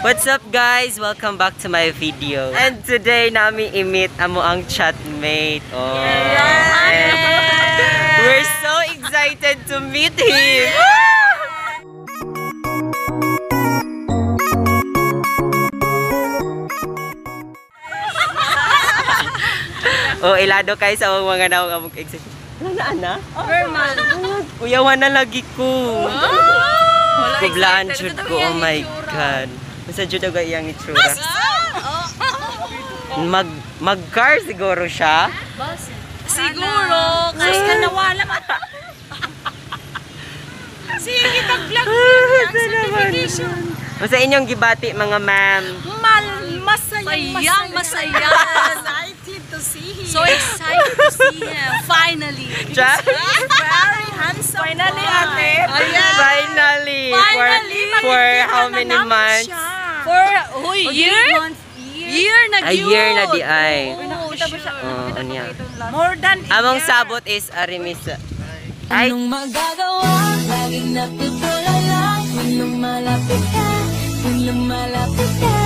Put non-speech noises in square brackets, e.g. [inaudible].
What's up guys? Welcome back to my video. And today nami i-meet amo ang chatmate. Oh. And We're so excited to meet him. [laughs] oh, ilado kayo sa mga naong among excited. Ano na, ana? Verman. Kuyawan na lagi ko. Kublaan jud ko. Oh my God. Masa jud ako iyang itsura. Mag mag-car siguro siya. Siguro. Kasi ka nawala man. [laughs] Sige, tag-vlog certification. Masa inyong gibati mga ma'am. Mal, masaya, masaya. [laughs] Excited to see him. So excited to see him. Finally. Siya? Very handsome. Finally, ate. Finally. For, Finally. for how many months? For, huy, year? Year na A year na di ay. Oh, sure. Oh, anya. More than a Among year. sabot is arimisa. Ay, Anong magagawa? Laging napitulala Kung lumalapit ka Kung lumalapit ka